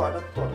아이고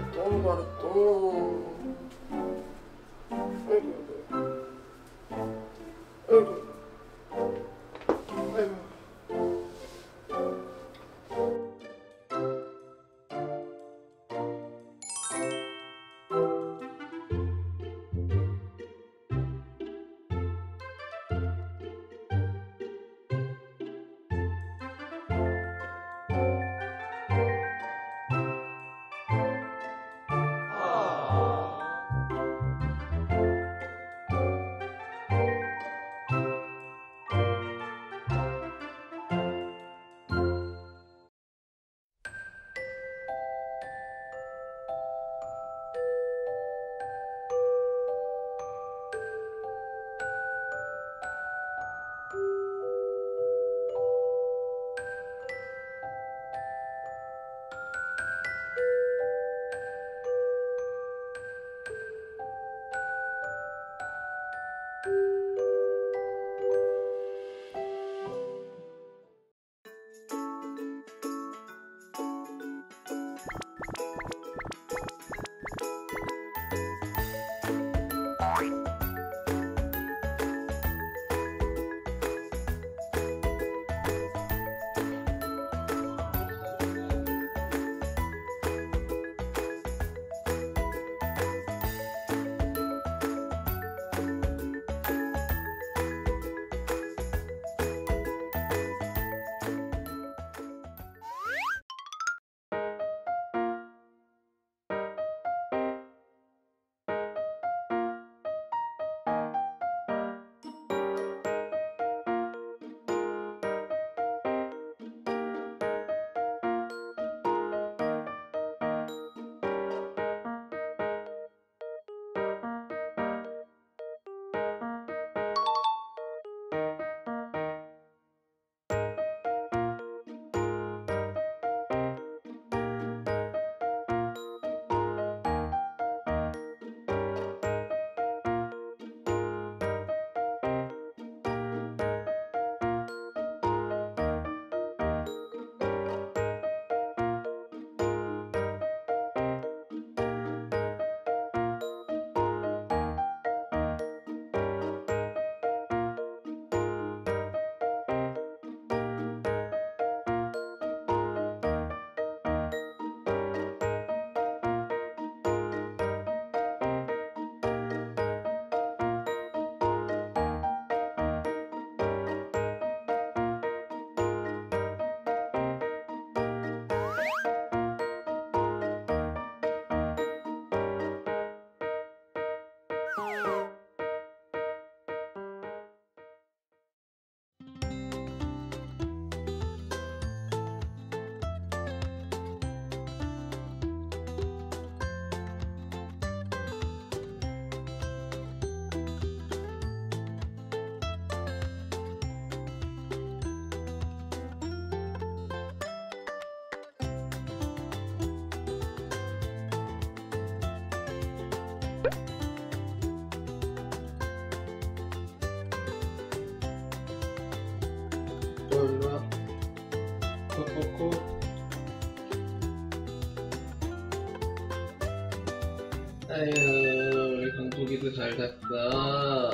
아유, 우리 강복이도 잘 잤어.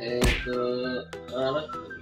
에이구, 알았어.